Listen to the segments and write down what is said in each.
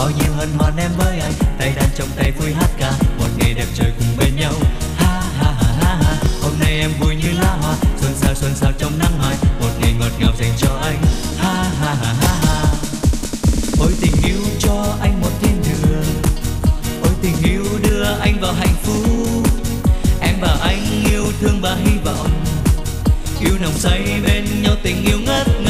bao nhiêu hân hoan em với anh tay đan trong tay vui hát ca. Một ngày đẹp trời cùng bên nhau. Ha ha ha ha, ha. hôm nay em vui như lá hoa xuân sao xuân sao trong nắng hoài một ngày ngọt ngào dành cho anh. Ha ha ha ha, ha. ôi tình yêu cho anh một thiên đường. Ôi tình yêu đưa anh vào hạnh phúc. Em và anh yêu thương và hy vọng. Yêu nồng say bên nhau tình yêu ngất ngây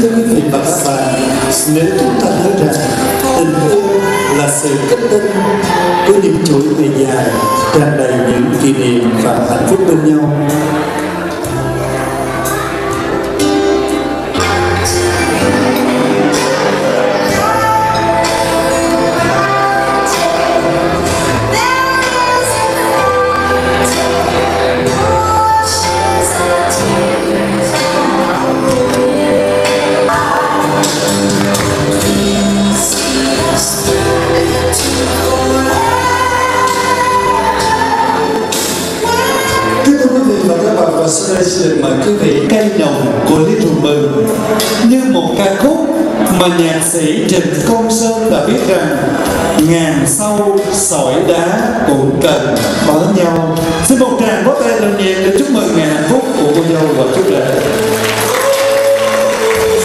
thưa quý vị và các bạn, nếu chúng ta nói rằng tình yêu là sự kết tinh của những chuỗi ngày dài tràn đầy những kỷ niệm và hạnh phúc bên nhau. Và và sau đây xin được mời quý vị cây nồng của Lý Thù Mừng như một ca khúc mà nhạc sĩ Trịnh Công Sơn đã viết rằng, ngàn sâu sỏi đá cũng cần có nhau. Xin một tràng vỗ tay nồng nhẹ để chúc mừng ngàn hạnh phúc